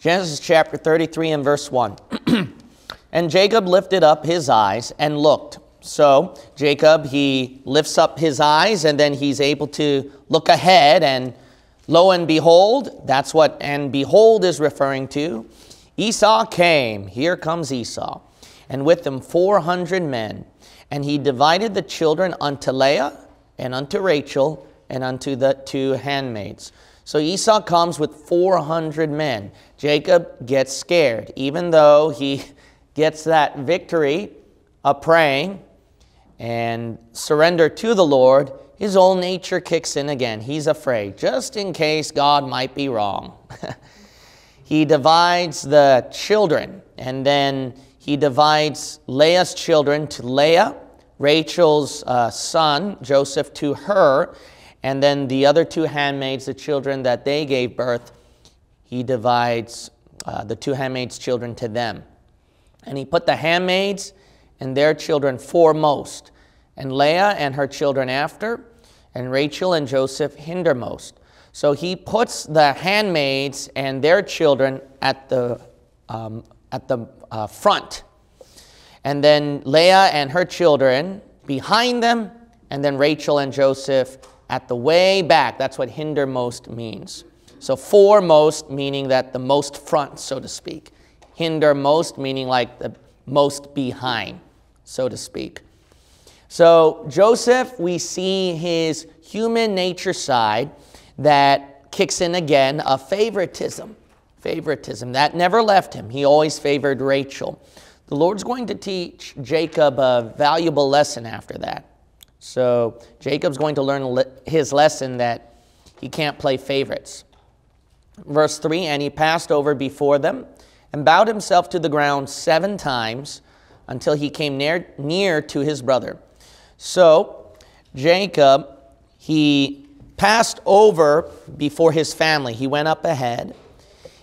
Genesis chapter 33 and verse 1. and Jacob lifted up his eyes and looked. So Jacob, he lifts up his eyes and then he's able to look ahead and lo and behold, that's what and behold is referring to. Esau came. Here comes Esau. And with him 400 men. And he divided the children unto Leah and unto Rachel and unto the two handmaids. So Esau comes with 400 men. Jacob gets scared, even though he gets that victory of praying and surrender to the Lord, his old nature kicks in again. He's afraid, just in case God might be wrong. he divides the children, and then he divides Leah's children to Leah, Rachel's uh, son, Joseph, to her, and then the other two handmaids, the children that they gave birth, he divides uh, the two handmaids' children to them. And he put the handmaids and their children foremost, and Leah and her children after, and Rachel and Joseph hindermost. So he puts the handmaids and their children at the, um, at the uh, front. And then Leah and her children behind them, and then Rachel and Joseph at the way back. That's what hindermost means. So foremost meaning that the most front, so to speak. Hindermost meaning like the most behind, so to speak. So Joseph, we see his human nature side that kicks in again of favoritism. Favoritism. That never left him. He always favored Rachel. The Lord's going to teach Jacob a valuable lesson after that. So Jacob's going to learn his lesson that he can't play favorites. Verse 3 And he passed over before them and bowed himself to the ground seven times until he came near, near to his brother. So Jacob, he passed over before his family. He went up ahead.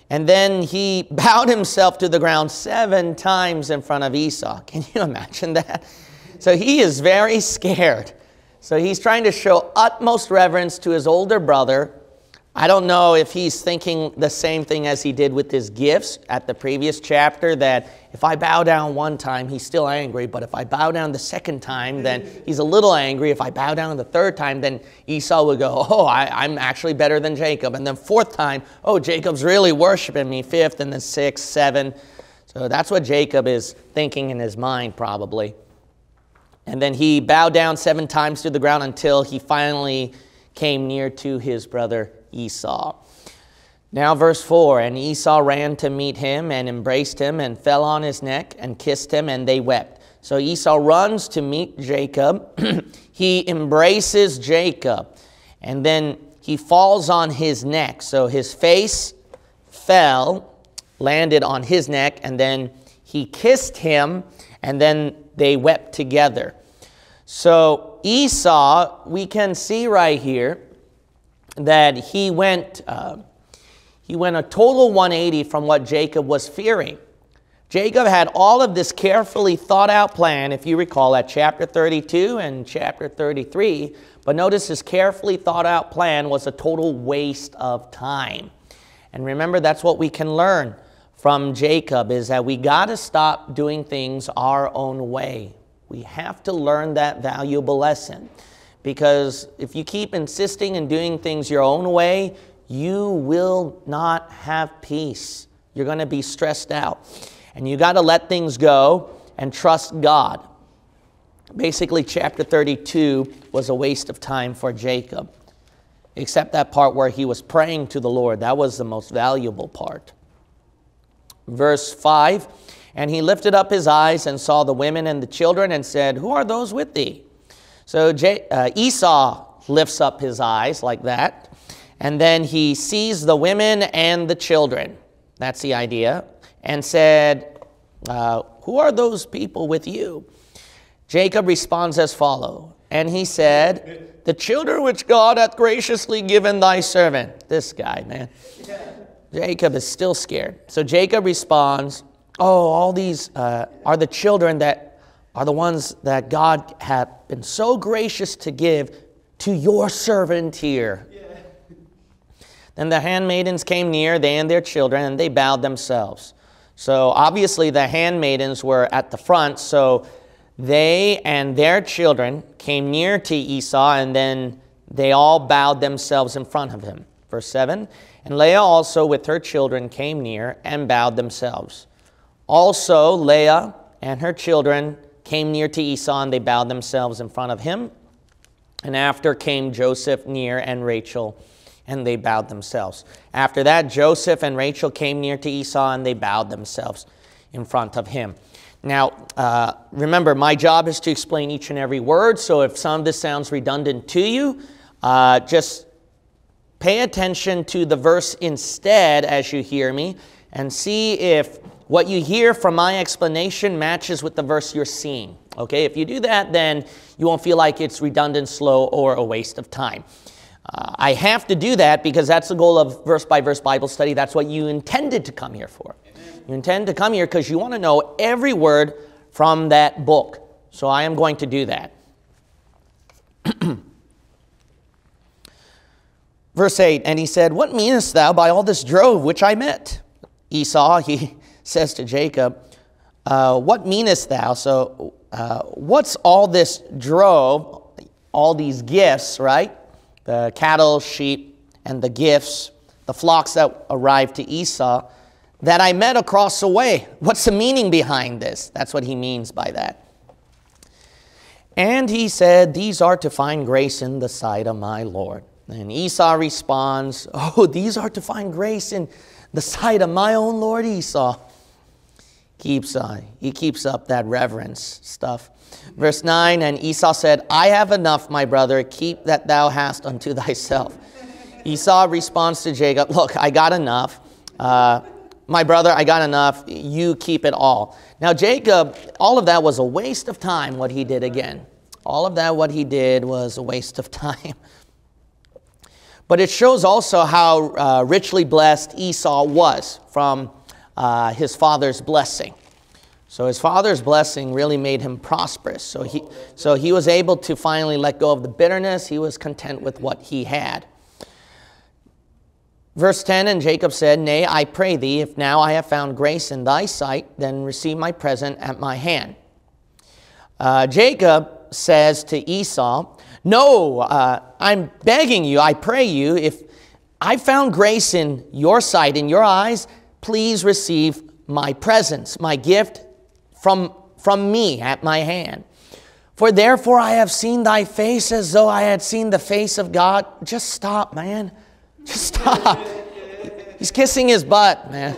And then he bowed himself to the ground seven times in front of Esau. Can you imagine that? So he is very scared. So he's trying to show utmost reverence to his older brother. I don't know if he's thinking the same thing as he did with his gifts at the previous chapter that if I bow down one time, he's still angry, but if I bow down the second time, then he's a little angry. If I bow down the third time, then Esau would go, Oh, I, am actually better than Jacob. And then fourth time, Oh, Jacob's really worshiping me. Fifth, and then sixth, seven. So that's what Jacob is thinking in his mind, probably. And then he bowed down seven times to the ground until he finally came near to his brother Esau. Now, verse 4 And Esau ran to meet him and embraced him and fell on his neck and kissed him, and they wept. So Esau runs to meet Jacob. he embraces Jacob, and then he falls on his neck. So his face fell, landed on his neck, and then he kissed him, and then they wept together. So Esau, we can see right here that he went, uh, he went a total 180 from what Jacob was fearing. Jacob had all of this carefully thought out plan, if you recall, at chapter 32 and chapter 33. But notice his carefully thought out plan was a total waste of time. And remember, that's what we can learn from Jacob is that we got to stop doing things our own way. We have to learn that valuable lesson because if you keep insisting and doing things your own way, you will not have peace. You're going to be stressed out. And you got to let things go and trust God. Basically, chapter 32 was a waste of time for Jacob, except that part where he was praying to the Lord. That was the most valuable part. Verse 5 And he lifted up his eyes and saw the women and the children and said, Who are those with thee? So uh, Esau lifts up his eyes like that, and then he sees the women and the children. That's the idea. And said, uh, Who are those people with you? Jacob responds as follow. And he said, The children which God hath graciously given thy servant. This guy, man. Jacob is still scared. So Jacob responds, Oh, all these uh, are the children that are the ones that God hath been so gracious to give to your servant here. Then the handmaidens came near, they and their children, and they bowed themselves. So obviously the handmaidens were at the front, so they and their children came near to Esau, and then they all bowed themselves in front of him. Verse 7 And Leah also with her children came near and bowed themselves. Also, Leah and her children came near to Esau, and they bowed themselves in front of him. And after came Joseph near and Rachel, and they bowed themselves. After that, Joseph and Rachel came near to Esau, and they bowed themselves in front of him. Now, uh, remember, my job is to explain each and every word, so if some of this sounds redundant to you, uh, just pay attention to the verse instead as you hear me and see if what you hear from my explanation matches with the verse you're seeing. Okay, if you do that, then you won't feel like it's redundant, slow, or a waste of time. Uh, I have to do that because that's the goal of verse by verse Bible study. That's what you intended to come here for. Amen. You intend to come here because you want to know every word from that book. So I am going to do that. Verse 8, and he said, What meanest thou by all this drove which I met? Esau, he says to Jacob, uh, What meanest thou? So, uh, what's all this drove, all these gifts, right? The cattle, sheep, and the gifts, the flocks that arrived to Esau, that I met across the way. What's the meaning behind this? That's what he means by that. And he said, These are to find grace in the sight of my Lord. And Esau responds, Oh, these are to find grace in the sight of my own Lord Esau. Keeps, uh, he keeps up that reverence stuff. Verse 9 And Esau said, I have enough, my brother, keep that thou hast unto thyself. Esau responds to Jacob, Look, I got enough. Uh, my brother, I got enough. You keep it all. Now, Jacob, all of that was a waste of time, what he did again. All of that, what he did, was a waste of time. But it shows also how uh, richly blessed Esau was from uh, his father's blessing. So his father's blessing really made him prosperous. So he, so he was able to finally let go of the bitterness. He was content with what he had. Verse 10 And Jacob said, Nay, I pray thee, if now I have found grace in thy sight, then receive my present at my hand. Uh, Jacob says to Esau, no, uh, I'm begging you, I pray you, if I found grace in your sight, in your eyes, please receive my presents, my gift from, from me at my hand. For therefore I have seen thy face as though I had seen the face of God. Just stop, man. Just stop. He's kissing his butt, man.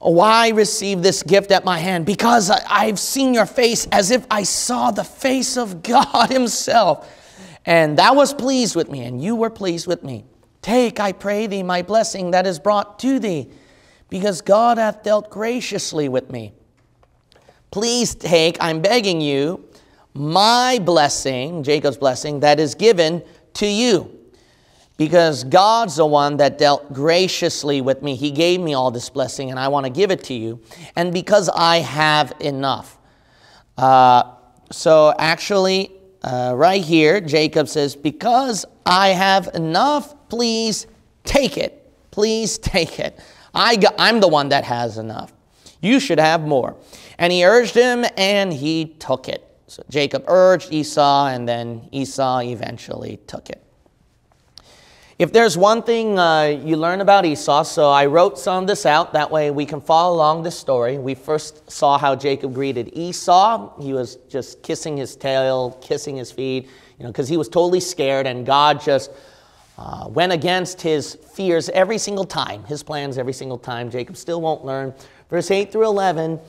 Oh, Why receive this gift at my hand? Because I've seen your face as if I saw the face of God Himself. And that was pleased with me, and you were pleased with me. Take, I pray thee, my blessing that is brought to thee, because God hath dealt graciously with me. Please take, I'm begging you, my blessing, Jacob's blessing, that is given to you because God's the one that dealt graciously with me. He gave me all this blessing, and I want to give it to you. And because I have enough. Uh, so, actually, uh, right here, Jacob says, Because I have enough, please take it. Please take it. I got, I'm the one that has enough. You should have more. And he urged him, and he took it. So Jacob urged Esau, and then Esau eventually took it. If there's one thing uh, you learn about Esau, so I wrote some of this out, that way we can follow along this story. We first saw how Jacob greeted Esau. He was just kissing his tail, kissing his feet, you know, because he was totally scared, and God just uh, went against his fears every single time, his plans every single time. Jacob still won't learn. Verse 8 through 11,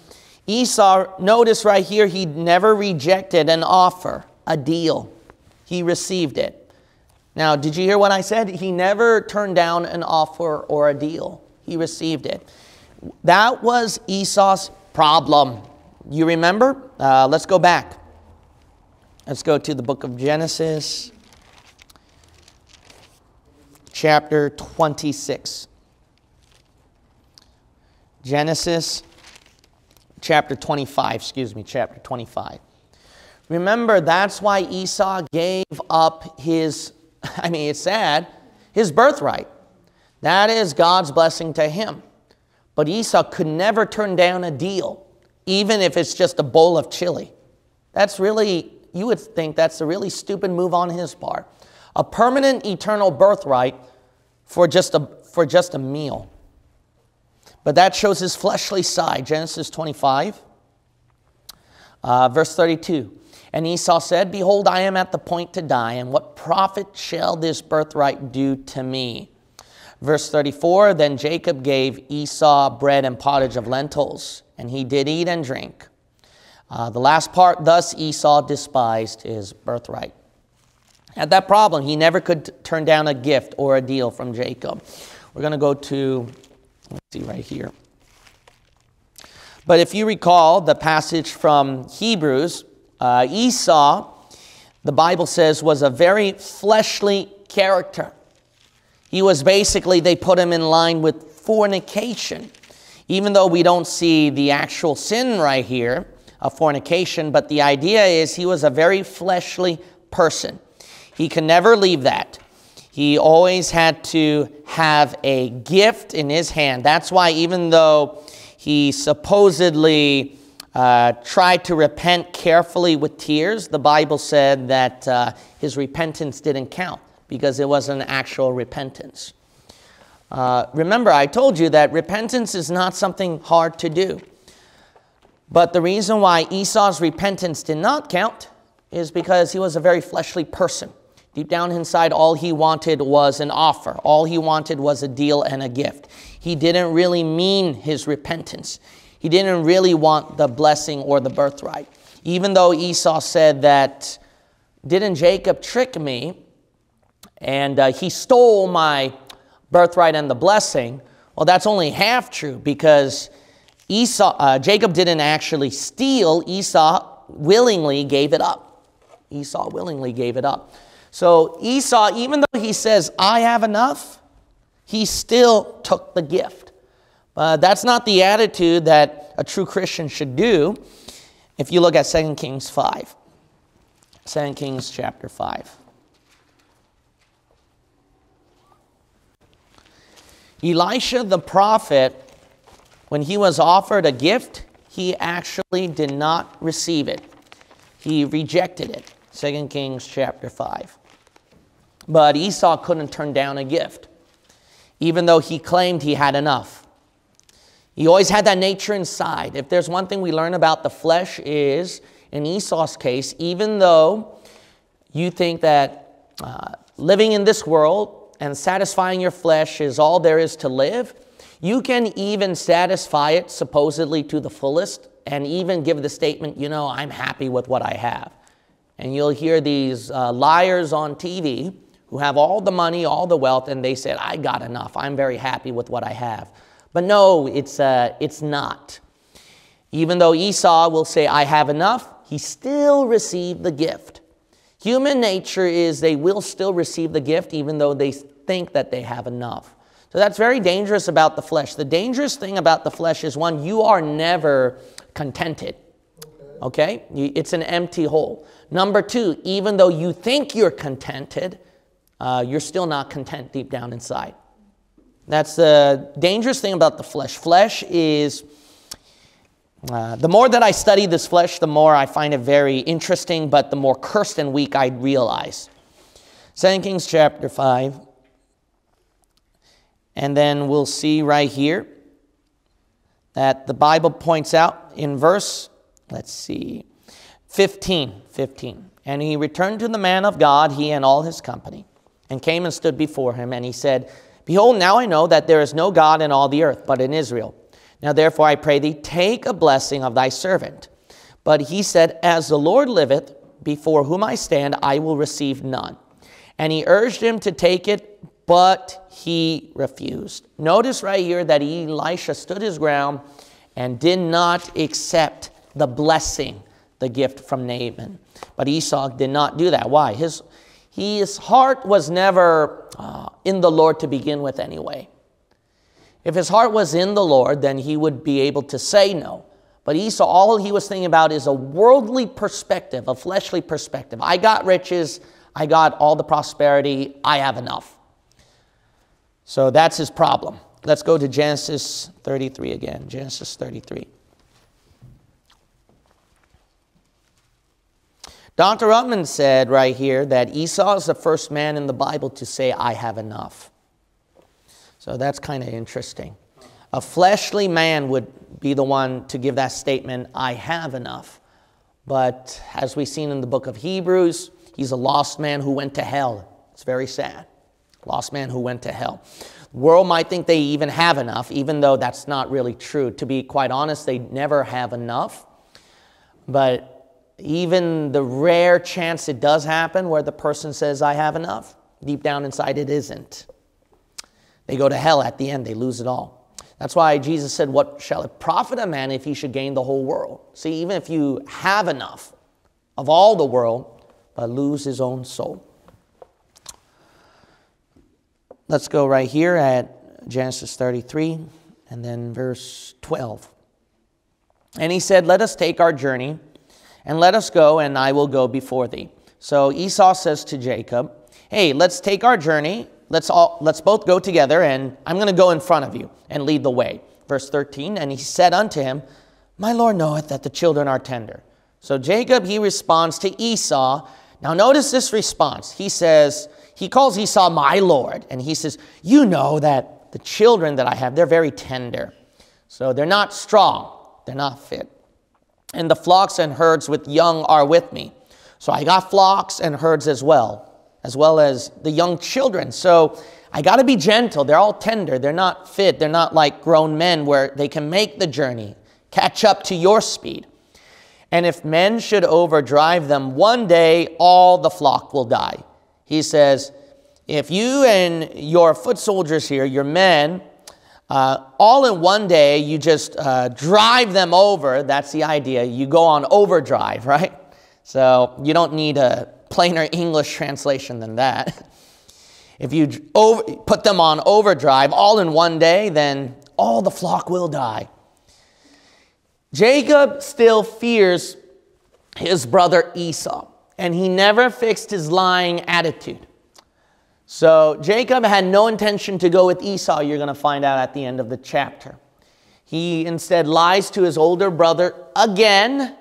Esau, notice right here, he never rejected an offer, a deal. He received it. Now, did you hear what I said? He never turned down an offer or a deal, he received it. That was Esau's problem. You remember? Uh, let's go back. Let's go to the book of Genesis, chapter 26. Genesis chapter 25, excuse me, chapter 25. Remember, that's why Esau gave up his I mean, it's sad. his birthright. That is God's blessing to him. But Esau could never turn down a deal, even if it's just a bowl of chili. That's really, you would think that's a really stupid move on his part. A permanent eternal birthright for just a, for just a meal. But that shows his fleshly side. Genesis 25, uh, verse 32. And Esau said, Behold, I am at the point to die, and what profit shall this birthright do to me? Verse 34 Then Jacob gave Esau bread and pottage of lentils, and he did eat and drink. Uh, the last part, thus Esau despised his birthright. Had that problem. He never could turn down a gift or a deal from Jacob. We're going to go to, let's see right here. But if you recall the passage from Hebrews, uh, Esau, the Bible says, was a very fleshly character. He was basically, they put him in line with fornication. Even though we don't see the actual sin right here of fornication, but the idea is he was a very fleshly person. He can never leave that. He always had to have a gift in his hand. That's why, even though he supposedly uh, tried to repent carefully with tears, the Bible said that uh, his repentance didn't count because it wasn't actual repentance. Uh, remember, I told you that repentance is not something hard to do. But the reason why Esau's repentance did not count is because he was a very fleshly person. Deep down inside, all he wanted was an offer. All he wanted was a deal and a gift. He didn't really mean his repentance. He didn't really want the blessing or the birthright. Even though Esau said that, didn't Jacob trick me? and uh, he stole my birthright and the blessing. Well, that's only half true because Esau, uh, Jacob didn't actually steal. Esau willingly gave it up. Esau willingly gave it up. So Esau, even though he says, I have enough, he still took the gift. But that's not the attitude that a true Christian should do if you look at 2 Kings 5. 2 Kings chapter 5. Elisha the prophet, when he was offered a gift, he actually did not receive it. He rejected it. 2 Kings chapter 5. But Esau couldn't turn down a gift, even though he claimed he had enough. He always had that nature inside. If there's one thing we learn about the flesh is, in Esau's case, even though you think that uh, living in this world and satisfying your flesh is all there is to live, you can even satisfy it supposedly to the fullest and even give the statement, you know, I'm happy with what I have. And you'll hear these uh, liars on TV who have all the money, all the wealth, and they said, I got enough. I'm very happy with what I have. But no, it's, uh, it's not. Even though Esau will say, I have enough, he still received the gift. Human nature is they will still receive the gift even though they think that they have enough. So that's very dangerous about the flesh. The dangerous thing about the flesh is one, you are never contented. Okay? It's an empty hole. Number two, even though you think you're contented, uh, you're still not content deep down inside. That's the dangerous thing about the flesh. Flesh is, uh, the more that I study this flesh, the more I find it very interesting, but the more cursed and weak I realize. 2 Kings chapter 5. And then we'll see right here that the Bible points out in verse, let's see, 15, 15. And he returned to the man of God, he and all his company, and came and stood before him, and he said, Behold, now I know that there is no God in all the earth, but in Israel. Now therefore I pray thee, take a blessing of thy servant. But he said, As the Lord liveth, before whom I stand, I will receive none. And he urged him to take it, but he refused. Notice right here that Elisha stood his ground and did not accept the blessing, the gift from Naaman. But Esau did not do that. Why? His, his heart was never uh, in the Lord to begin with, anyway. If his heart was in the Lord, then he would be able to say no. But Esau, all he was thinking about is a worldly perspective, a fleshly perspective. I got riches, I got all the prosperity, I have enough. So that's his problem. Let's go to Genesis 33 again. Genesis 33. Dr. Ruckman said right here that Esau is the first man in the Bible to say, I have enough. So that's kind of interesting. A fleshly man would be the one to give that statement, I have enough. But as we've seen in the book of Hebrews, he's a lost man who went to hell. It's very sad. Lost man who went to hell. The world might think they even have enough, even though that's not really true. To be quite honest, they never have enough. But even the rare chance it does happen where the person says, I have enough, deep down inside it isn't. They go to hell at the end, they lose it all. That's why Jesus said, What shall it profit a man if he should gain the whole world? See, even if you have enough of all the world, but lose his own soul. Let's go right here at Genesis 33 and then verse 12. And he said, Let us take our journey and let us go, and I will go before thee. So Esau says to Jacob, Hey, let's take our journey. Let's, all, let's both go together, and I'm going to go in front of you and lead the way. Verse 13, and he said unto him, My Lord knoweth that the children are tender. So Jacob, he responds to Esau. Now notice this response. He says, he calls Esau my Lord, and he says, You know that the children that I have, they're very tender. So they're not strong, they're not fit and the flocks and herds with young are with me. So I got flocks and herds as well, as well as the young children. So I got to be gentle. They're all tender. They're not fit. They're not like grown men where they can make the journey, catch up to your speed. And if men should overdrive them, one day all the flock will die. He says, if you and your foot soldiers here, your men, uh, all in one day, you just uh, drive them over. That's the idea. You go on overdrive, right? So you don't need a plainer English translation than that. If you over, put them on overdrive all in one day, then all the flock will die. Jacob still fears his brother Esau, and he never fixed his lying attitude. So Jacob had no intention to go with Esau, you're going to find out at the end of the chapter. He instead lies to his older brother again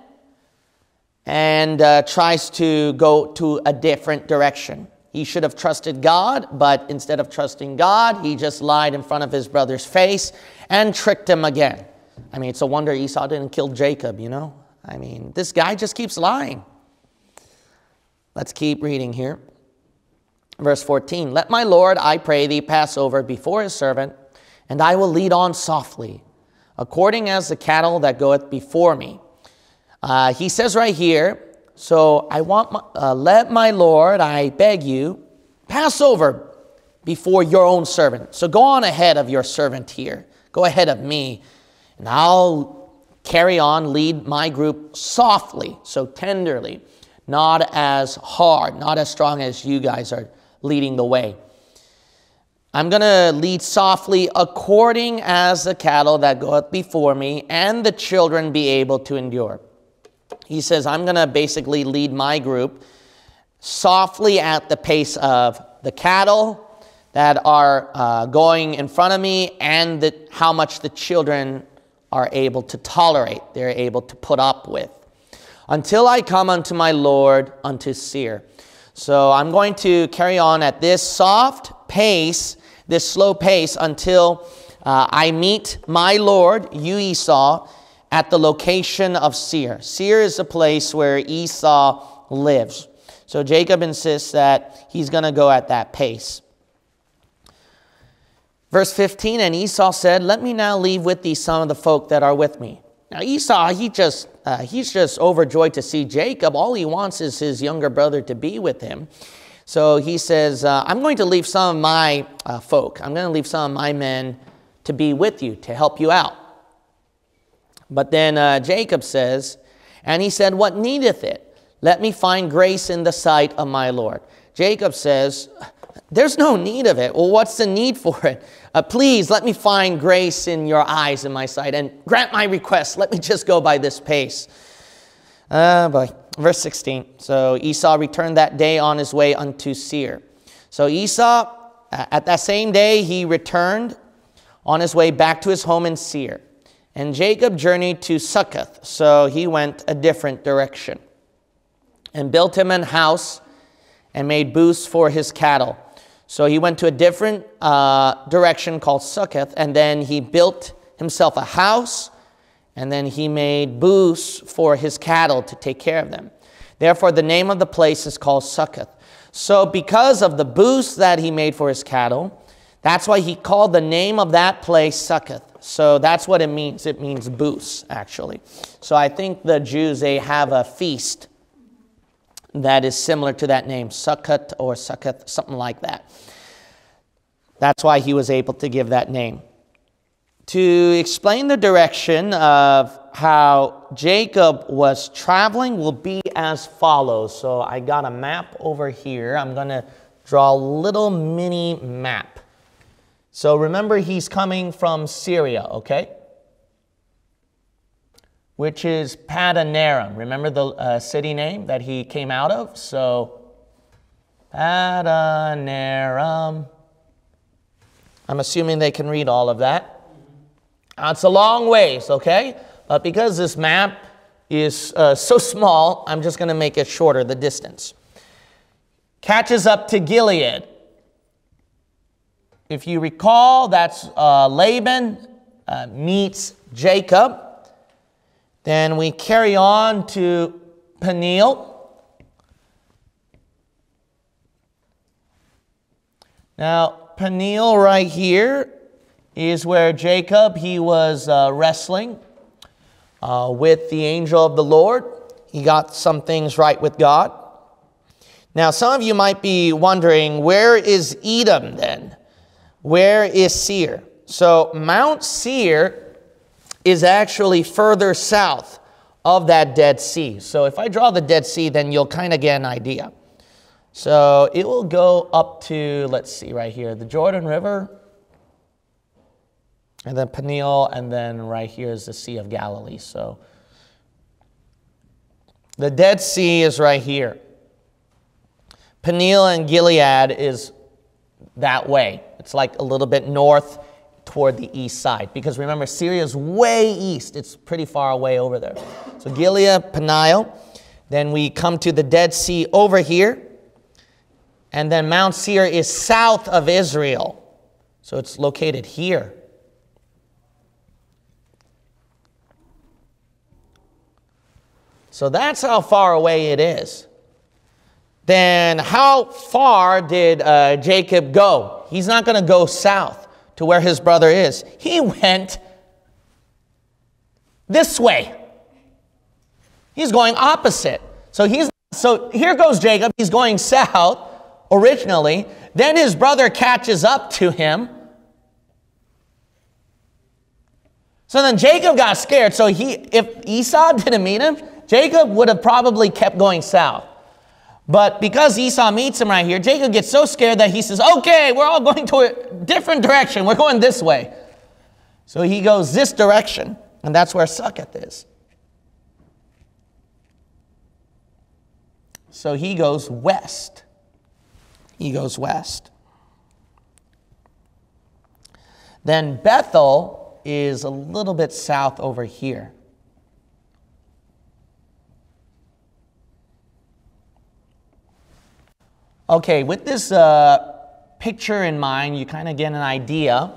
and uh, tries to go to a different direction. He should have trusted God, but instead of trusting God, he just lied in front of his brother's face and tricked him again. I mean, it's a wonder Esau didn't kill Jacob, you know? I mean, this guy just keeps lying. Let's keep reading here. Verse 14 Let my Lord, I pray thee, pass over before his servant, and I will lead on softly, according as the cattle that goeth before me. Uh, he says right here, so I want, my, uh, let my Lord, I beg you, pass over before your own servant. So go on ahead of your servant here. Go ahead of me, and I'll carry on, lead my group softly, so tenderly, not as hard, not as strong as you guys are leading the way. I'm going to lead softly according as the cattle that goeth before me and the children be able to endure. He says, I'm going to basically lead my group softly at the pace of the cattle that are uh, going in front of me and the, how much the children are able to tolerate, they're able to put up with. Until I come unto my Lord, unto Seir. So I'm going to carry on at this soft pace, this slow pace, until uh, I meet my Lord, you Esau, at the location of Seir. Seir is the place where Esau lives. So Jacob insists that he's going to go at that pace. Verse 15, and Esau said, Let me now leave with thee some of the folk that are with me. Now Esau, he just uh, he's just overjoyed to see Jacob. All he wants is his younger brother to be with him. So he says, uh, I'm going to leave some of my uh, folk, I'm going to leave some of my men to be with you, to help you out. But then uh, Jacob says, And he said, What needeth it? Let me find grace in the sight of my Lord. Jacob says, There's no need of it. Well, what's the need for it? Uh, please let me find grace in your eyes in my sight and grant my request. Let me just go by this pace. Uh, boy. Verse 16. So Esau returned that day on his way unto Seir. So Esau at that same day, he returned on his way back to his home in Seir. And Jacob journeyed to Succoth, so he went a different direction, and built him an house and made booths for his cattle. So he went to a different uh, direction called Succoth, and then he built himself a house, and then he made booths for his cattle to take care of them. Therefore, the name of the place is called Succoth. So, because of the booths that he made for his cattle, that's why he called the name of that place Succoth. So that's what it means. It means booths, actually. So I think the Jews, they have a feast that is similar to that name, Sukkot or Succoth, something like that. That's why he was able to give that name. To explain the direction of how Jacob was traveling will be as follows. So I got a map over here. I'm going to draw a little mini map. So remember, he's coming from Syria, okay? Which is Padanaram. Remember the uh, city name that he came out of? So, Padanaram. I'm assuming they can read all of that. Uh, it's a long ways, okay? But because this map is uh, so small, I'm just going to make it shorter, the distance. Catches up to Gilead. If you recall, that's uh, Laban uh, meets Jacob. Then we carry on to Peniel. Now, Peniel right here is where Jacob, he was uh, wrestling uh, with the angel of the Lord. He got some things right with God. Now, some of you might be wondering, where is Edom then? Where is Seir? So Mount Seir is actually further south of that Dead Sea. So if I draw the Dead Sea, then you'll kind of get an idea. So it will go up to, let's see right here, the Jordan River, and then Peniel, and then right here is the Sea of Galilee. So the Dead Sea is right here. Peniel and Gilead is that way. It's like a little bit north toward the east side. Because remember, Syria is way east. It's pretty far away over there. So Gilead, Peniel. Then we come to the Dead Sea over here. And then Mount Seir is south of Israel. So it's located here. So that's how far away it is then how far did uh, Jacob go? He's not going to go south to where his brother is. He went this way. He's going opposite. So he's so here goes Jacob. He's going south originally. Then his brother catches up to him. So then Jacob got scared. So he if Esau didn't meet him, Jacob would have probably kept going south. But because Esau meets him right here, Jacob gets so scared that he says, Okay, we're all going to a different direction. We're going this way. So he goes this direction, and that's where Succoth is. So he goes west. He goes west. Then Bethel is a little bit south over here. Okay, with this uh, picture in mind, you kind of get an idea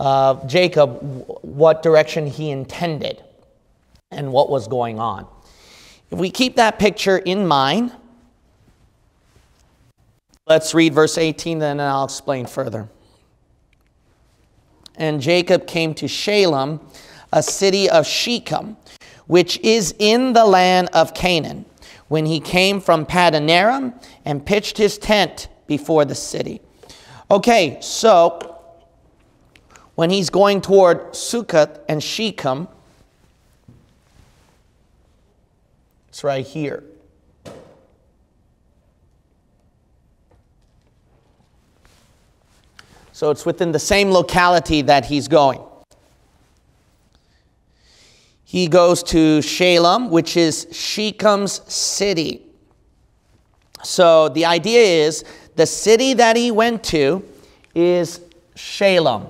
of Jacob, what direction he intended and what was going on. If we keep that picture in mind, let's read verse 18, then I'll explain further. And Jacob came to Shalem, a city of Shechem, which is in the land of Canaan when he came from Padanaram and pitched his tent before the city. Okay, so when he's going toward Succoth and Shechem, it's right here. So it's within the same locality that he's going he goes to Shalem, which is Shechem's city. So the idea is the city that he went to is Shalem.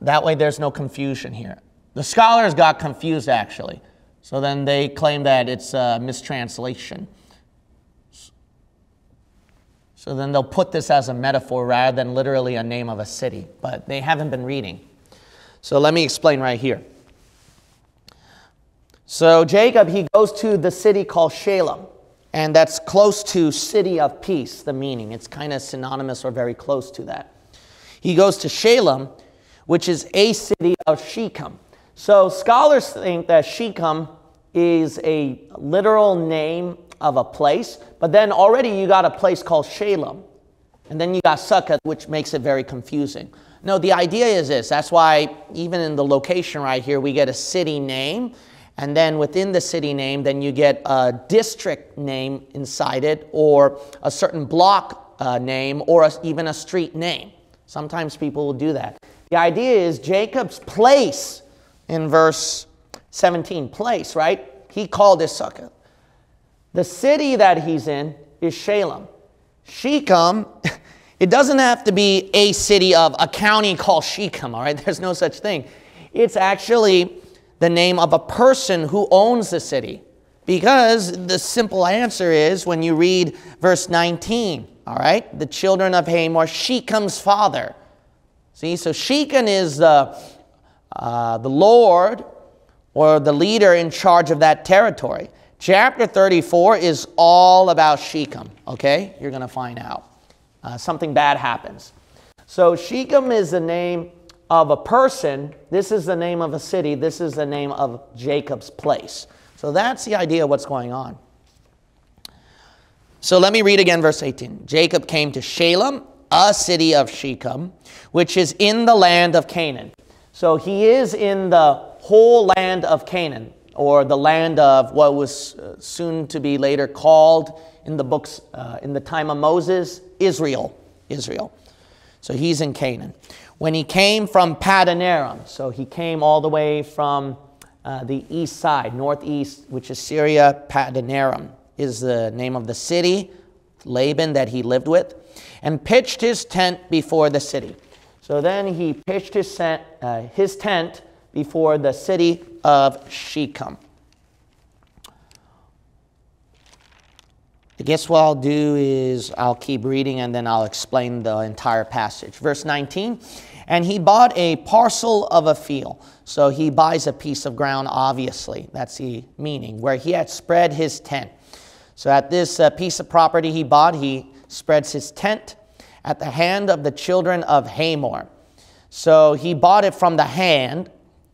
That way there's no confusion here. The scholars got confused actually. So then they claim that it's a mistranslation. So then they'll put this as a metaphor rather than literally a name of a city, but they haven't been reading. So let me explain right here. So Jacob, he goes to the city called Shalem, and that's close to city of peace, the meaning. It's kind of synonymous or very close to that. He goes to Shalem, which is a city of Shechem. So scholars think that Shechem is a literal name of a place, but then already you got a place called Shalem. And then you got Succoth, which makes it very confusing. No, the idea is this. That's why even in the location right here, we get a city name. And then within the city name, then you get a district name inside it, or a certain block uh, name, or a, even a street name. Sometimes people will do that. The idea is Jacob's place in verse 17, place, right? He called his Succoth. The city that he's in is Shalem. Shechem, it doesn't have to be a city of a county called Shechem, all right? There's no such thing. It's actually the name of a person who owns the city. Because the simple answer is when you read verse 19, all right? The children of Hamor, Shechem's father. See, so Shechem is the, uh, the Lord or the leader in charge of that territory. Chapter 34 is all about Shechem, okay? You're going to find out. Uh, something bad happens. So Shechem is the name of a person. This is the name of a city. This is the name of Jacob's place. So that's the idea of what's going on. So let me read again verse 18. Jacob came to Shalem, a city of Shechem, which is in the land of Canaan. So he is in the whole land of Canaan, or the land of what was uh, soon to be later called in the books, uh, in the time of Moses, Israel. Israel. So he's in Canaan. When he came from Paddan Aram, so he came all the way from uh, the east side, northeast, which is Syria, Paddan Aram is the name of the city, Laban that he lived with, and pitched his tent before the city. So then he pitched his, uh, his tent before the city of Shechem. I guess what I'll do is I'll keep reading and then I'll explain the entire passage. Verse 19, and he bought a parcel of a field. So he buys a piece of ground, obviously. That's the meaning, where he had spread his tent. So at this uh, piece of property he bought, he spreads his tent at the hand of the children of Hamor. So he bought it from the hand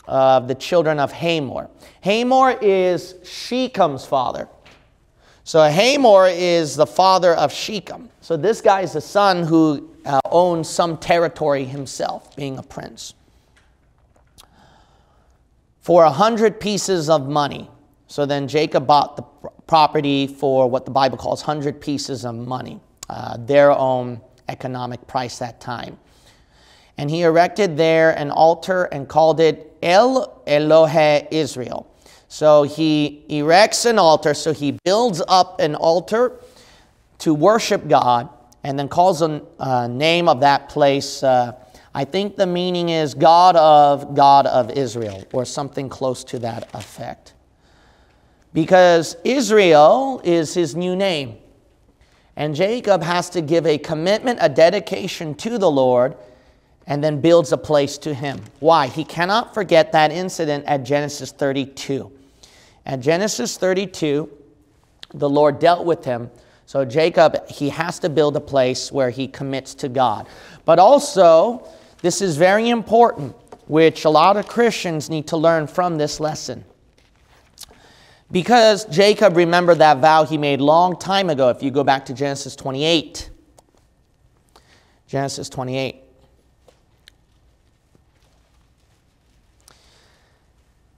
of the children of Hamor. Hamor is Shechem's father. So Hamor is the father of Shechem. So this guy is the son who uh, owns some territory himself, being a prince. For a hundred pieces of money. So then Jacob bought the property for what the Bible calls 100 pieces of money, uh, their own economic price that time. And he erected there an altar and called it El Elohe Israel. So he erects an altar, so he builds up an altar to worship God and then calls the uh, name of that place. Uh, I think the meaning is God of God of Israel or something close to that effect because Israel is his new name. And Jacob has to give a commitment, a dedication to the Lord, and then builds a place to him. Why? He cannot forget that incident at Genesis 32. At Genesis 32, the Lord dealt with him. So Jacob, he has to build a place where he commits to God. But also, this is very important, which a lot of Christians need to learn from this lesson. Because Jacob remembered that vow he made long time ago, if you go back to Genesis 28. Genesis 28.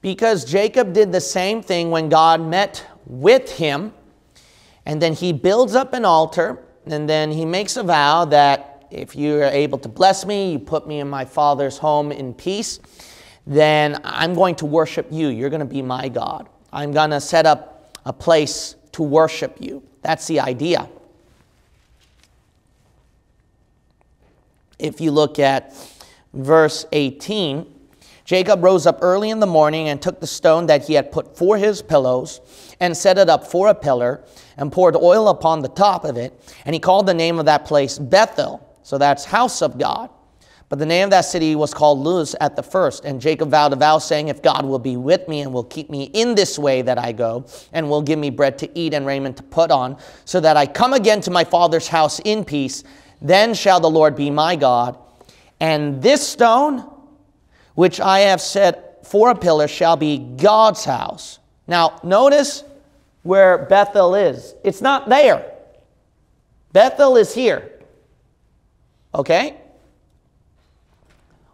Because Jacob did the same thing when God met with him, and then he builds up an altar, and then he makes a vow that if you are able to bless me, you put me in my father's home in peace, then I'm going to worship you. You're going to be my God. I'm going to set up a place to worship you. That's the idea. If you look at verse 18, Jacob rose up early in the morning and took the stone that he had put for his pillows and set it up for a pillar and poured oil upon the top of it. And he called the name of that place Bethel. So that's house of God. But the name of that city was called Luz at the first. And Jacob vowed a vow, saying, If God will be with me and will keep me in this way that I go, and will give me bread to eat and raiment to put on, so that I come again to my father's house in peace, then shall the Lord be my God. And this stone, which I have set for a pillar, shall be God's house. Now, notice where Bethel is. It's not there. Bethel is here. Okay?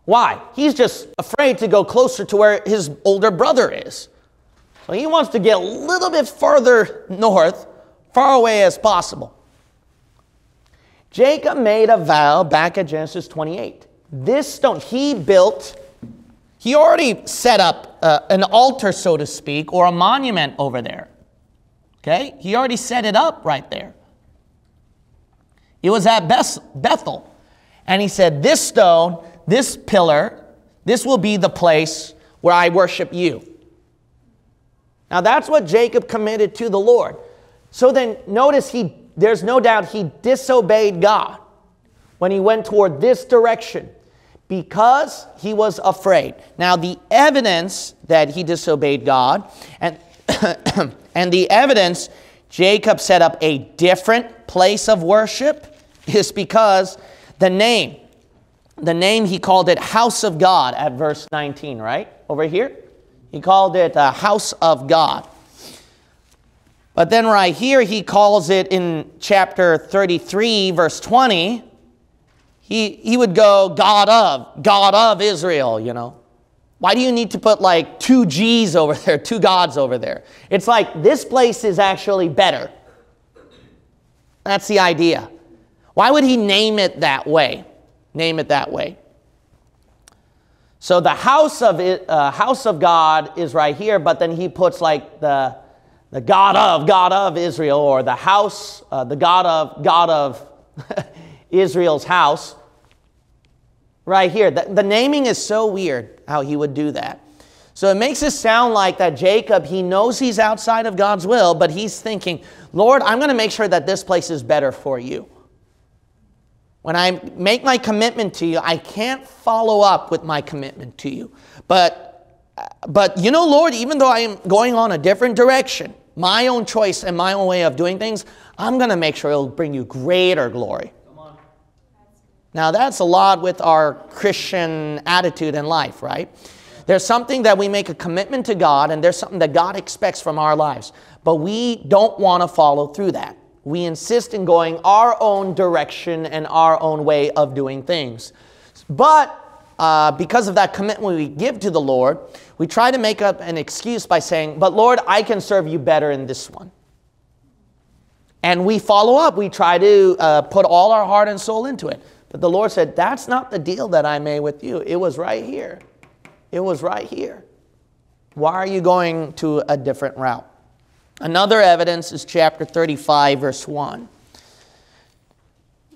Why? He's just afraid to go closer to where his older brother is. So he wants to get a little bit further north, far away as possible. Jacob made a vow back at Genesis 28. This stone, he built, he already set up uh, an altar, so to speak, or a monument over there. Okay? He already set it up right there. It was at Bethel. And he said, This stone this pillar, this will be the place where I worship you. Now that's what Jacob committed to the Lord. So then notice he there's no doubt he disobeyed God when he went toward this direction because he was afraid. Now the evidence that he disobeyed God and and the evidence Jacob set up a different place of worship is because the name the name he called it house of God at verse 19, right? Over here. He called it a house of God. But then right here, he calls it in chapter 33, verse 20, he, he would go, God of, God of Israel, you know. Why do you need to put like two G's over there, two gods over there? It's like this place is actually better. That's the idea. Why would he name it that way? Name it that way. So the house of it, uh, house of God is right here, but then he puts like the the God of God of Israel, or the house, uh, the God of God of Israel's house, right here. The, the naming is so weird how he would do that. So it makes it sound like that Jacob, he knows he's outside of God's will, but he's thinking, Lord, I'm going to make sure that this place is better for you. When I make my commitment to you, I can't follow up with my commitment to you. But, but you know, Lord, even though I am going on a different direction, my own choice and my own way of doing things, I'm going to make sure it'll bring you greater glory. Now, that's a lot with our Christian attitude in life, right? There's something that we make a commitment to God, and there's something that God expects from our lives. But we don't want to follow through that. We insist in going our own direction and our own way of doing things. But uh, because of that commitment we give to the Lord, we try to make up an excuse by saying, But Lord, I can serve you better in this one. And we follow up. We try to uh, put all our heart and soul into it. But the Lord said, That's not the deal that I made with you. It was right here. It was right here. Why are you going to a different route? Another evidence is chapter 35, verse 1.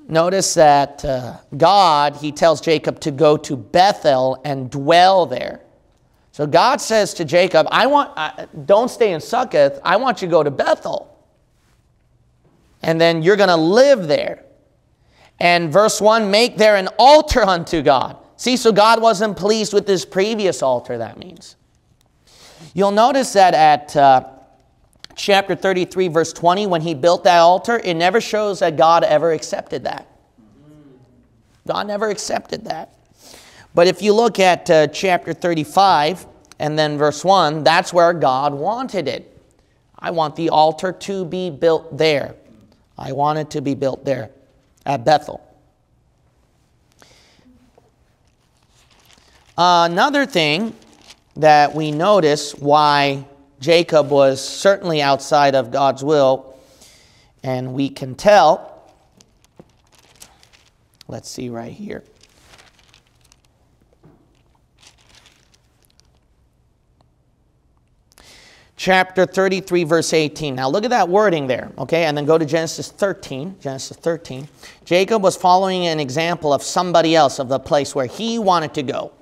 Notice that uh, God, he tells Jacob to go to Bethel and dwell there. So God says to Jacob, I want, uh, don't stay in Succoth. I want you to go to Bethel. And then you're going to live there. And verse 1, make there an altar unto God. See, so God wasn't pleased with this previous altar, that means. You'll notice that at uh, chapter 33, verse 20, when he built that altar, it never shows that God ever accepted that. God never accepted that. But if you look at uh, chapter 35 and then verse 1, that's where God wanted it. I want the altar to be built there. I want it to be built there at Bethel. Another thing that we notice why Jacob was certainly outside of God's will, and we can tell. Let's see right here. Chapter 33, verse 18. Now look at that wording there, okay? And then go to Genesis 13. Genesis 13. Jacob was following an example of somebody else, of the place where he wanted to go.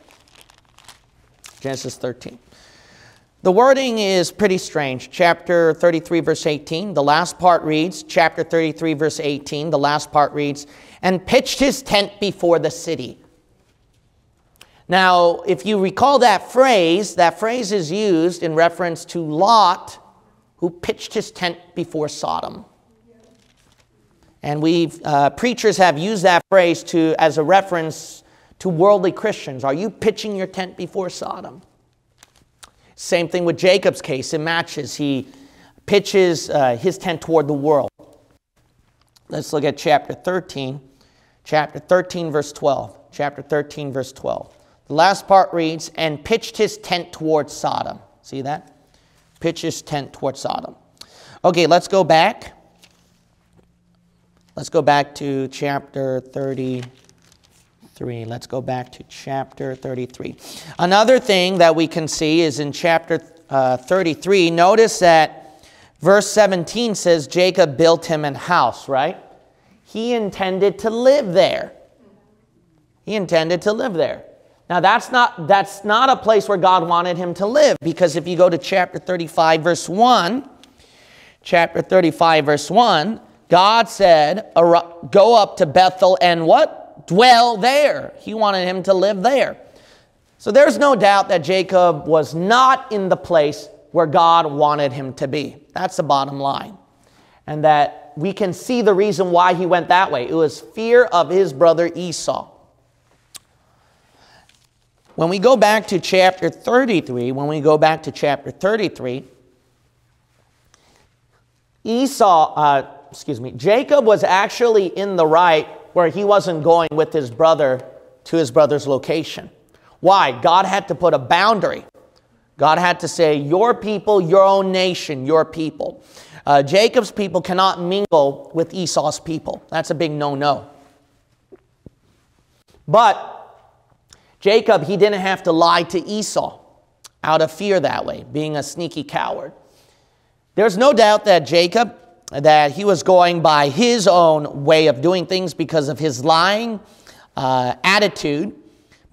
Genesis 13. The wording is pretty strange. Chapter 33, verse 18. The last part reads, chapter 33, verse 18. The last part reads, and pitched his tent before the city. Now, if you recall that phrase, that phrase is used in reference to Lot, who pitched his tent before Sodom. And we uh, preachers have used that phrase to as a reference to worldly Christians. Are you pitching your tent before Sodom? Same thing with Jacob's case. It matches. He pitches uh, his tent toward the world. Let's look at chapter 13. Chapter 13, verse 12. Chapter 13, verse 12. The last part reads, and pitched his tent towards Sodom. See that? Pitched his tent towards Sodom. Okay, let's go back. Let's go back to chapter 33. Let's go back to chapter 33. Another thing that we can see is in chapter uh, 33, notice that verse 17 says Jacob built him a house, right? He intended to live there. He intended to live there. Now that's not that's not a place where God wanted him to live because if you go to chapter 35 verse 1, chapter 35 verse 1, God said, "Go up to Bethel and what? Dwell there." He wanted him to live there. So there's no doubt that Jacob was not in the place where God wanted him to be. That's the bottom line. And that we can see the reason why he went that way. It was fear of his brother Esau. When we go back to chapter 33, when we go back to chapter 33, Esau, uh, excuse me, Jacob was actually in the right where he wasn't going with his brother to his brother's location. Why? God had to put a boundary. God had to say, Your people, your own nation, your people. Uh, Jacob's people cannot mingle with Esau's people. That's a big no no. But Jacob, he didn't have to lie to Esau out of fear that way, being a sneaky coward. There's no doubt that Jacob, that he was going by his own way of doing things because of his lying uh, attitude,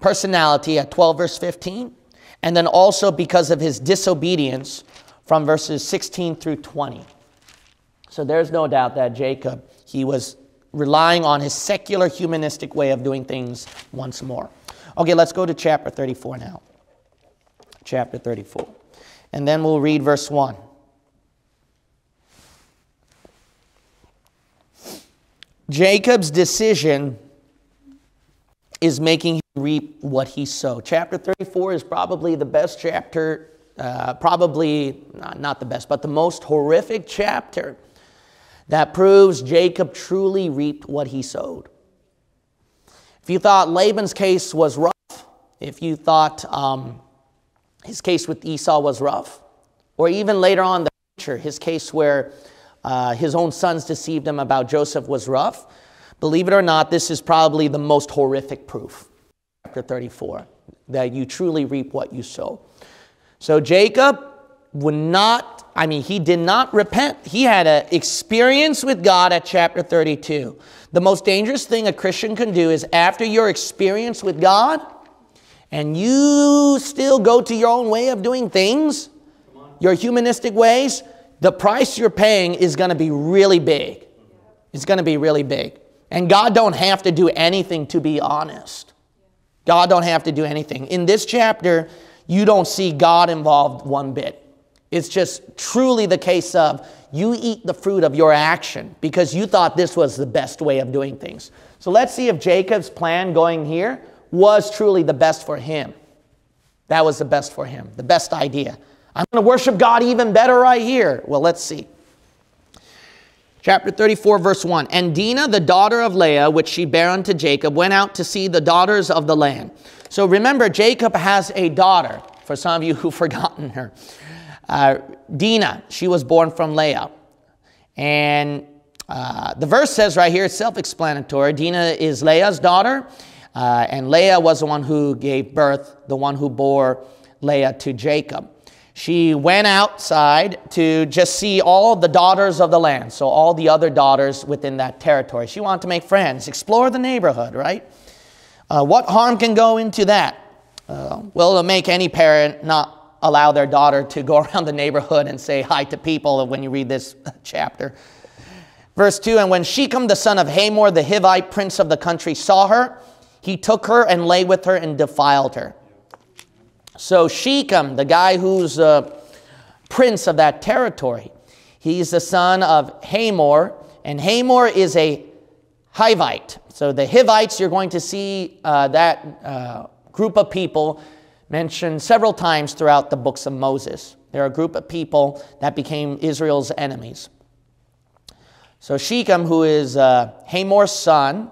personality at 12 verse 15, and then also because of his disobedience from verses 16 through 20. So there's no doubt that Jacob, he was relying on his secular humanistic way of doing things once more. Okay, let's go to chapter 34 now. Chapter 34. And then we'll read verse 1. Jacob's decision is making him reap what he sowed. Chapter 34 is probably the best chapter, uh, probably not, not the best, but the most horrific chapter that proves Jacob truly reaped what he sowed. If you thought Laban's case was rough, if you thought um, his case with Esau was rough, or even later on the future, his case where uh, his own sons deceived him about Joseph was rough, believe it or not, this is probably the most horrific proof, chapter 34, that you truly reap what you sow. So Jacob would not, I mean, he did not repent. He had an experience with God at chapter 32. The most dangerous thing a Christian can do is after your experience with God and you still go to your own way of doing things, your humanistic ways, the price you're paying is going to be really big. It's going to be really big. And God don't have to do anything to be honest. God don't have to do anything. In this chapter, you don't see God involved one bit. It's just truly the case of you eat the fruit of your action because you thought this was the best way of doing things. So let's see if Jacob's plan going here was truly the best for him. That was the best for him, the best idea. I'm going to worship God even better right here. Well, let's see. Chapter 34, verse 1. And Dinah, the daughter of Leah, which she bare unto Jacob, went out to see the daughters of the land. So remember, Jacob has a daughter, for some of you who've forgotten her. Uh, Dinah, she was born from Leah. And uh, the verse says right here, it's self explanatory. Dinah is Leah's daughter, uh, and Leah was the one who gave birth, the one who bore Leah to Jacob. she went outside to just see all the daughters of the land, so all the other daughters within that territory. She wanted to make friends, explore the neighborhood, right? Uh, what harm can go into that? Uh, well, it'll make any parent not allow their daughter to go around the neighborhood and say hi to people when you read this chapter. Verse 2 And when Shechem, the son of Hamor, the Hivite prince of the country, saw her, he took her and lay with her and defiled her. So Shechem, the guy who's prince of that territory, he's the son of Hamor, and Hamor is a Hivite. So the Hivites, you're going to see uh, that uh, group of people mentioned several times throughout the books of Moses. They're a group of people that became Israel's enemies. So Shechem, who is uh, Hamor's son,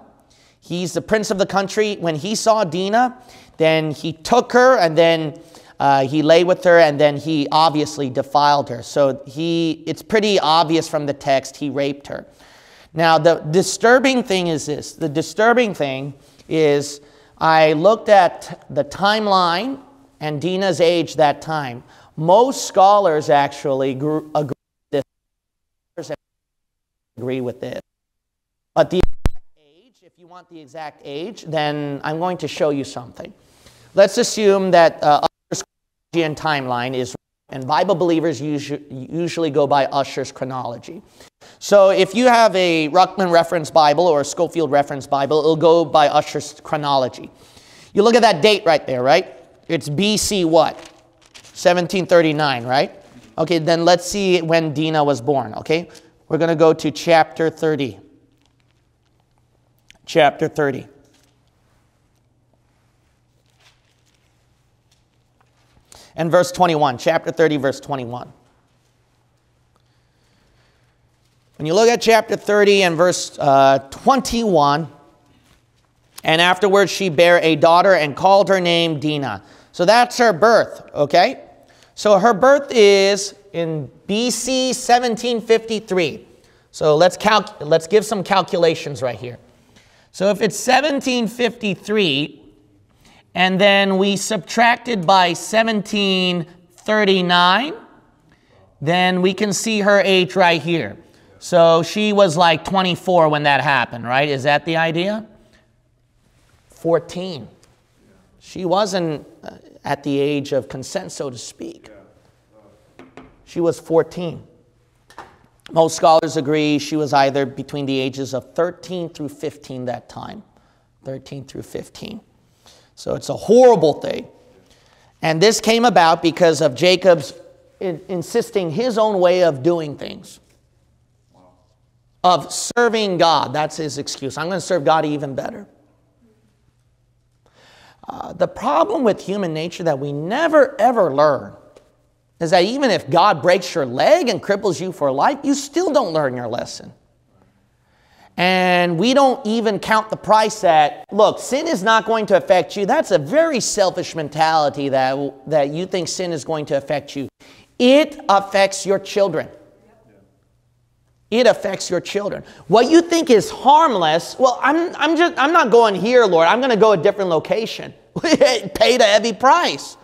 he's the prince of the country. When he saw Dinah, then he took her and then uh, he lay with her and then he obviously defiled her. So he, it's pretty obvious from the text he raped her. Now, the disturbing thing is this the disturbing thing is I looked at the timeline and Dinah's age that time. Most scholars actually agree with this. Agree with this. But the exact age, if you want the exact age, then I'm going to show you something. Let's assume that uh, and timeline is, and Bible believers usually, usually go by Ussher's chronology. So if you have a Ruckman Reference Bible or a Scofield Reference Bible, it'll go by Ussher's chronology. You look at that date right there, right? It's BC what? 1739, right? Okay, then let's see when Dinah was born, okay? We're going to go to chapter 30. Chapter 30. And verse 21, chapter 30, verse 21. When you look at chapter 30 and verse uh, 21, and afterwards she bare a daughter and called her name Dinah. So that's her birth, okay? So her birth is in BC 1753. So let's, calc- let's give some calculations right here. So if it's 1753, and then we subtracted by 1739, then we can see her age right here. So she was like 24 when that happened, right? Is that the idea? 14. She wasn't at the age of consent, so to speak. She was 14. Most scholars agree she was either between the ages of 13 through 15 that time. 13 through 15. So it's a horrible thing. And this came about because of Jacob's in, insisting his own way of doing things, of serving God. That's his excuse. I'm going to serve God even better. Uh, the problem with human nature that we never ever learn is that even if God breaks your leg and cripples you for life, you still don't learn your lesson. And we don't even count the price that, look, sin is not going to affect you. That's a very selfish mentality that, that you think sin is going to affect you. It affects your children. It affects your children. What you think is harmless, well, I'm, I'm, just, I'm not going here, Lord. I'm going to go a different location. Paid a heavy price.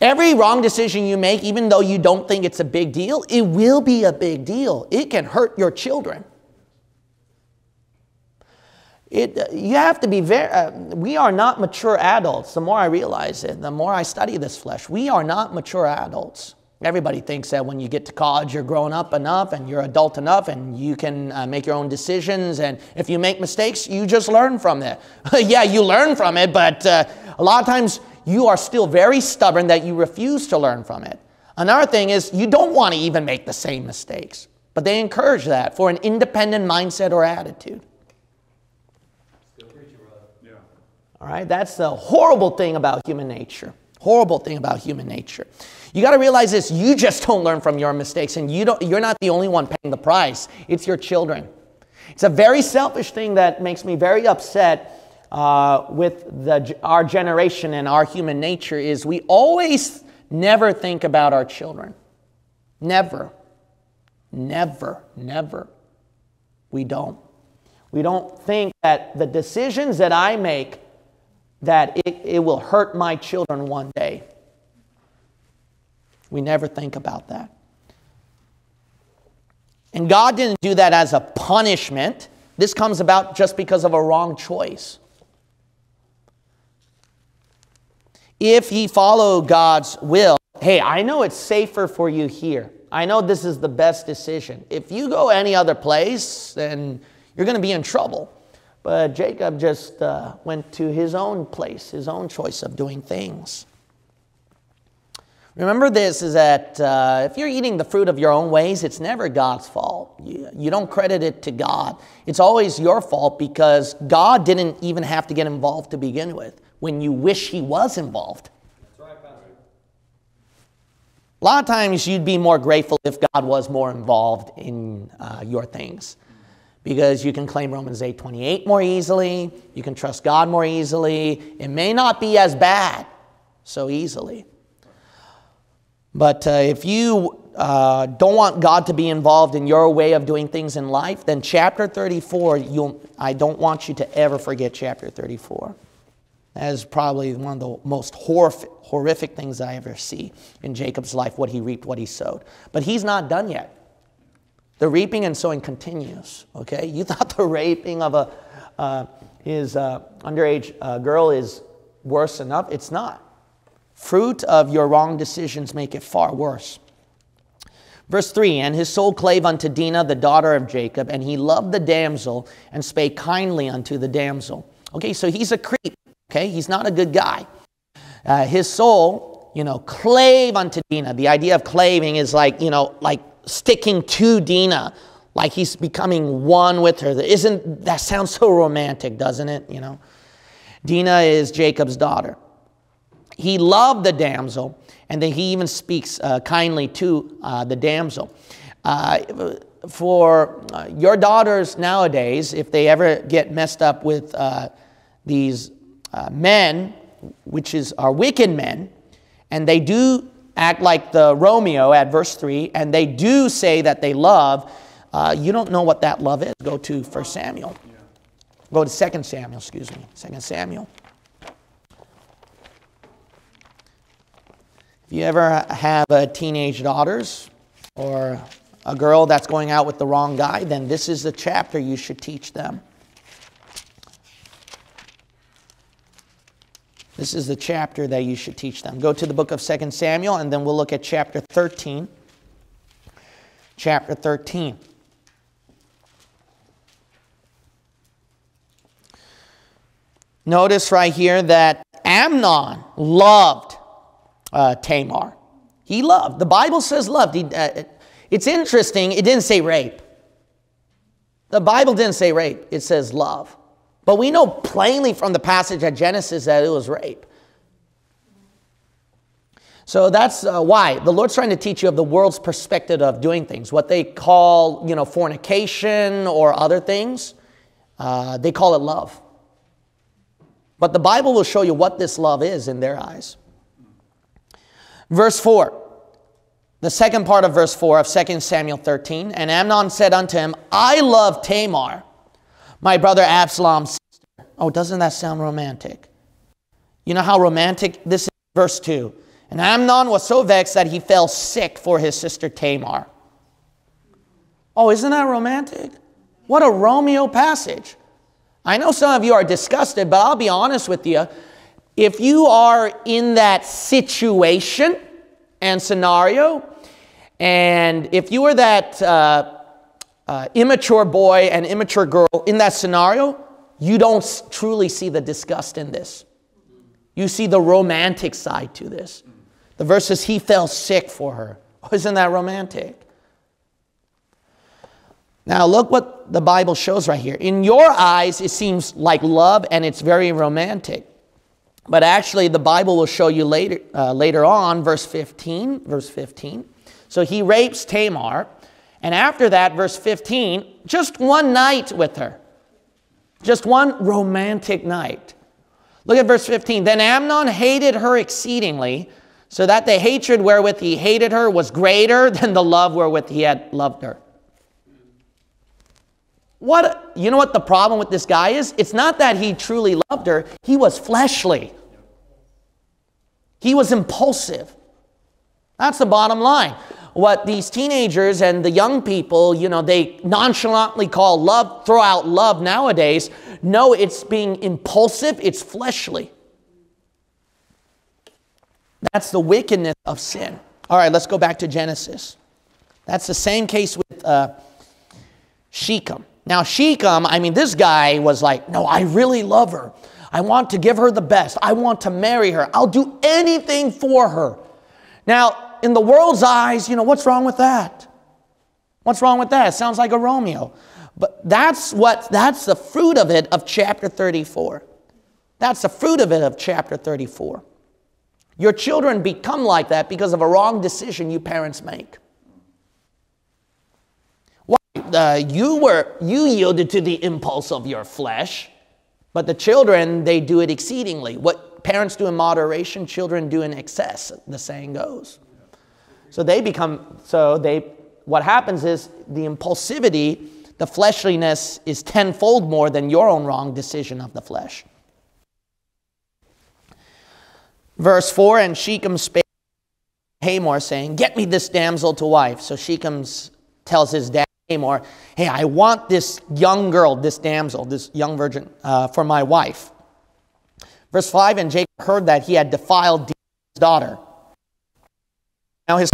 Every wrong decision you make, even though you don't think it's a big deal, it will be a big deal. It can hurt your children. It, you have to be very, uh, we are not mature adults. The more I realize it, the more I study this flesh. We are not mature adults. Everybody thinks that when you get to college, you're grown up enough and you're adult enough and you can uh, make your own decisions. And if you make mistakes, you just learn from it. yeah, you learn from it, but uh, a lot of times you are still very stubborn that you refuse to learn from it. Another thing is you don't want to even make the same mistakes, but they encourage that for an independent mindset or attitude. All right, that's the horrible thing about human nature. Horrible thing about human nature. You got to realize this: you just don't learn from your mistakes, and you don't. You're not the only one paying the price. It's your children. It's a very selfish thing that makes me very upset uh, with the, our generation and our human nature. Is we always never think about our children. Never, never, never. We don't. We don't think that the decisions that I make that it, it will hurt my children one day. We never think about that. And God didn't do that as a punishment. This comes about just because of a wrong choice. If ye follow God's will, hey, I know it's safer for you here. I know this is the best decision. If you go any other place, then you're going to be in trouble. But Jacob just uh, went to his own place, his own choice of doing things. Remember this is that uh, if you're eating the fruit of your own ways, it's never God's fault. You, you don't credit it to God. It's always your fault because God didn't even have to get involved to begin with when you wish He was involved. A lot of times you'd be more grateful if God was more involved in uh, your things because you can claim Romans 8 28 more easily, you can trust God more easily. It may not be as bad so easily. But uh, if you uh, don't want God to be involved in your way of doing things in life, then chapter 34, you'll, I don't want you to ever forget chapter 34. That is probably one of the most horrific, horrific things I ever see in Jacob's life what he reaped, what he sowed. But he's not done yet. The reaping and sowing continues. Okay? You thought the raping of a, uh, his uh, underage uh, girl is worse enough? It's not. Fruit of your wrong decisions make it far worse. Verse 3 And his soul clave unto Dinah, the daughter of Jacob, and he loved the damsel and spake kindly unto the damsel. Okay, so he's a creep. Okay, he's not a good guy. Uh, his soul, you know, clave unto Dinah. The idea of claving is like, you know, like sticking to Dinah, like he's becoming one with her. Isn't that sounds so romantic, doesn't it? You know, Dinah is Jacob's daughter. He loved the damsel, and then he even speaks uh, kindly to uh, the damsel. Uh, for uh, your daughters nowadays, if they ever get messed up with uh, these uh, men, which is are wicked men, and they do act like the Romeo at verse 3, and they do say that they love, you don't know what that love is. Go to 1 Samuel. Go to 2 Samuel, excuse me. 2 Samuel. If you ever have a teenage daughters or a girl that's going out with the wrong guy, then this is the chapter you should teach them. This is the chapter that you should teach them. Go to the book of 2 Samuel, and then we'll look at chapter 13. Chapter 13. Notice right here that Amnon loved uh, Tamar. He loved. The Bible says loved. He, uh, it's interesting, it didn't say rape. The Bible didn't say rape, it says love. But we know plainly from the passage at Genesis that it was rape. So that's uh, why the Lord's trying to teach you of the world's perspective of doing things. What they call, you know, fornication or other things, uh, they call it love. But the Bible will show you what this love is in their eyes. Verse 4, the second part of verse 4 of 2 Samuel 13. And Amnon said unto him, I love Tamar, my brother Absalom's sister. Oh, doesn't that sound romantic? You know how romantic this is? Verse 2. And Amnon was so vexed that he fell sick for his sister Tamar. Oh, isn't that romantic? What a Romeo passage. I know some of you are disgusted, but I'll be honest with you. If you are in that situation and scenario, and if you are that uh, uh, immature boy and immature girl in that scenario, you don't truly see the disgust in this. You see the romantic side to this. The verse says, He fell sick for her. Oh, isn't that romantic? Now, look what the Bible shows right here. In your eyes, it seems like love and it's very romantic. But actually, the Bible will show you later, uh, later on, verse 15, verse 15. So he rapes Tamar. And after that, verse 15, just one night with her. Just one romantic night. Look at verse 15. Then Amnon hated her exceedingly, so that the hatred wherewith he hated her was greater than the love wherewith he had loved her. What, you know what the problem with this guy is? It's not that he truly loved her, he was fleshly. He was impulsive. That's the bottom line. What these teenagers and the young people, you know, they nonchalantly call love, throw out love nowadays. No, it's being impulsive, it's fleshly. That's the wickedness of sin. All right, let's go back to Genesis. That's the same case with uh, Shechem. Now, Shechem, I mean, this guy was like, no, I really love her. I want to give her the best. I want to marry her. I'll do anything for her. Now, in the world's eyes, you know, what's wrong with that? What's wrong with that? It sounds like a Romeo. But that's what that's the fruit of it of chapter 34. That's the fruit of it of chapter 34. Your children become like that because of a wrong decision you parents make. Uh, you were you yielded to the impulse of your flesh, but the children they do it exceedingly. What parents do in moderation, children do in excess. The saying goes. So they become so they. What happens is the impulsivity, the fleshliness is tenfold more than your own wrong decision of the flesh. Verse 4 And Shechem spake Hamor, saying, Get me this damsel to wife. So Shechem tells his dad, Hamor, Hey, I want this young girl, this damsel, this young virgin, uh, for my wife. Verse 5 And Jacob heard that he had defiled his daughter. Now his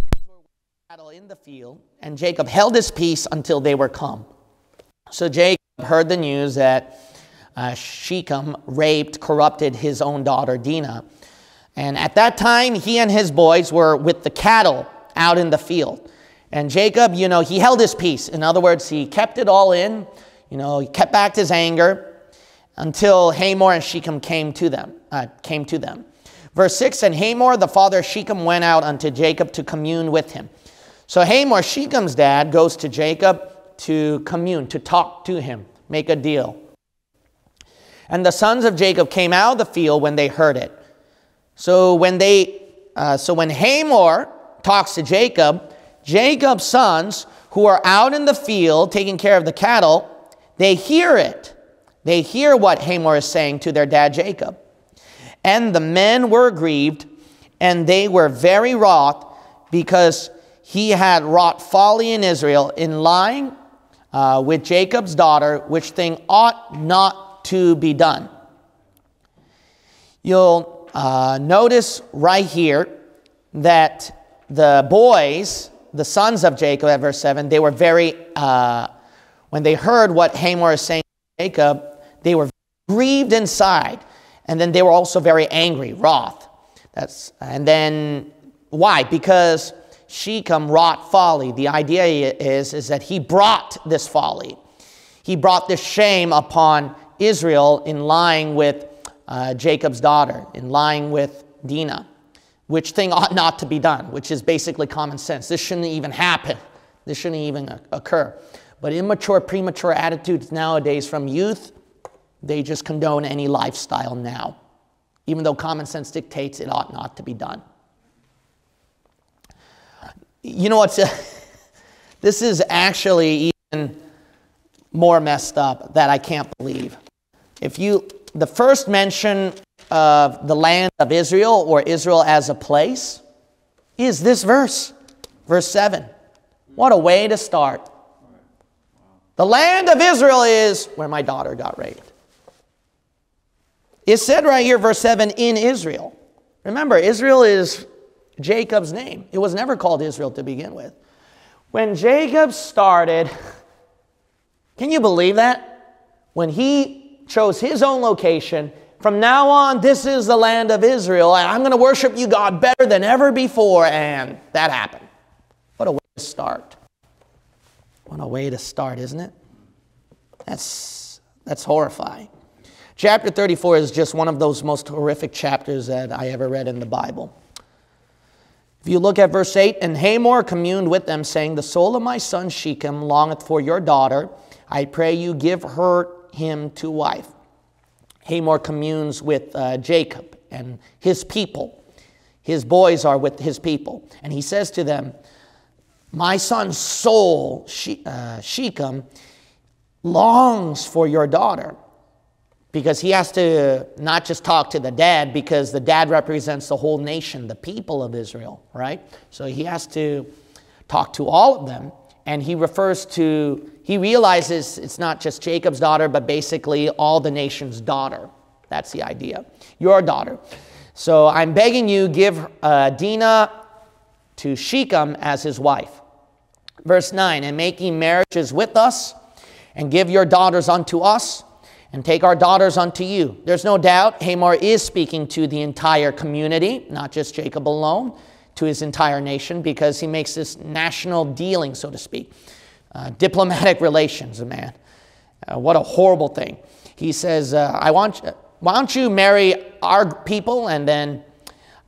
cattle in the field, and Jacob held his peace until they were come. So Jacob heard the news that uh, Shechem raped, corrupted his own daughter Dinah. And at that time, he and his boys were with the cattle out in the field. And Jacob, you know, he held his peace. In other words, he kept it all in. You know, he kept back his anger until Hamor and Shechem came to them. Uh, came to them. Verse 6, And Hamor, the father of Shechem, went out unto Jacob to commune with him. So Hamor, Shechem's dad, goes to Jacob to commune, to talk to him, make a deal. And the sons of Jacob came out of the field when they heard it. So when they, uh, so when Hamor talks to Jacob, Jacob's sons who are out in the field taking care of the cattle, they hear it. They hear what Hamor is saying to their dad Jacob. And the men were grieved, and they were very wroth because he had wrought folly in Israel in lying uh, with Jacob's daughter, which thing ought not to be done. You'll uh, notice right here that the boys, the sons of Jacob, at verse 7, they were very, uh, when they heard what Hamor is saying to Jacob, they were grieved inside. And then they were also very angry, wroth. That's, and then why? Because Shechem wrought folly. The idea is, is that he brought this folly. He brought this shame upon Israel in lying with uh, Jacob's daughter in lying with Dinah, which thing ought not to be done, which is basically common sense. This shouldn't even happen. This shouldn't even occur. But immature, premature attitudes nowadays from youth, they just condone any lifestyle now, even though common sense dictates it ought not to be done. You know what? this is actually even more messed up that I can't believe. If you the first mention of the land of Israel or Israel as a place is this verse, verse 7. What a way to start. The land of Israel is where my daughter got raped. It's said right here, verse 7, in Israel. Remember, Israel is Jacob's name. It was never called Israel to begin with. When Jacob started, can you believe that? When he chose his own location. From now on, this is the land of Israel, and I'm going to worship you, God, better than ever before. And that happened. What a way to start. What a way to start, isn't it? That's, that's horrifying. Chapter 34 is just one of those most horrific chapters that I ever read in the Bible. If you look at verse 8, and Hamor communed with them, saying, The soul of my son Shechem longeth for your daughter. I pray you give her him to wife. Hamor communes with uh, Jacob and his people. His boys are with his people. And he says to them, My son's soul, she, uh, Shechem, longs for your daughter. because he has to not just talk to the dad, because the dad represents the whole nation, the people of Israel, right? So he has to talk to all of them. And he refers to, he realizes it's not just Jacob's daughter, but basically all the nation's daughter. That's the idea. Your daughter. So I'm begging you, give uh, Dinah to Shechem as his wife. Verse 9, and making marriages with us, and give your daughters unto us and take our daughters unto you. There's no doubt Hamor is speaking to the entire community, not just Jacob alone, to his entire nation, because he makes this national dealing, so to speak. Uh, diplomatic relations, a man. Uh, what a horrible thing. He says, uh, I want, why don't you marry our people and then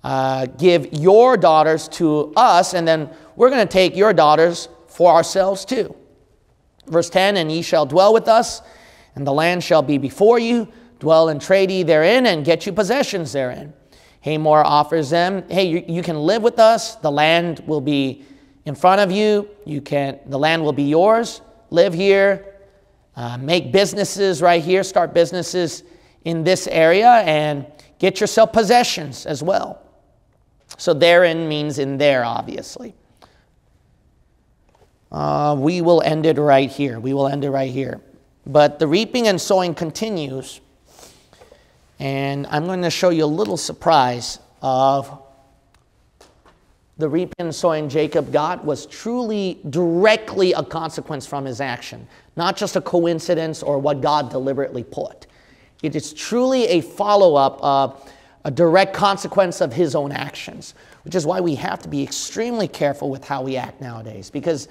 uh, give your daughters to us, and then we're going to take your daughters for ourselves too. Verse 10 And ye shall dwell with us and the land shall be before you. Dwell and trade ye therein, and get you possessions therein. Hamor offers them, hey, you, you can live with us. The land will be in front of you. You can, the land will be yours. Live here. Uh, make businesses right here. Start businesses in this area and get yourself possessions as well. So therein means in there, obviously. Uh, we will end it right here. We will end it right here. But the reaping and sowing continues. And I'm going to show you a little surprise of the reaping and sowing Jacob got was truly directly a consequence from his action, not just a coincidence or what God deliberately put. It is truly a follow up, a direct consequence of his own actions, which is why we have to be extremely careful with how we act nowadays because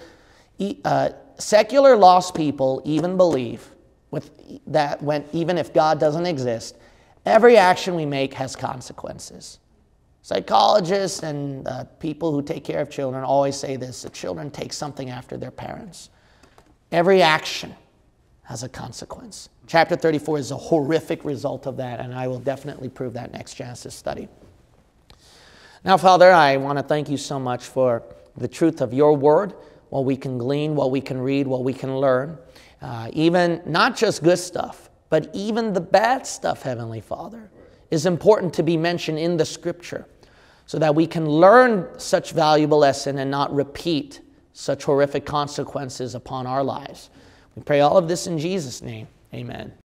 uh, secular lost people even believe with that when even if God doesn't exist, every action we make has consequences. Psychologists and uh, people who take care of children always say this that children take something after their parents. Every action has a consequence. Chapter 34 is a horrific result of that, and I will definitely prove that next Genesis study. Now, Father, I want to thank you so much for the truth of your word what we can glean, what we can read, what we can learn. Uh, even not just good stuff, but even the bad stuff, Heavenly Father, is important to be mentioned in the scripture so that we can learn such valuable lesson and not repeat such horrific consequences upon our lives. We pray all of this in Jesus' name. Amen.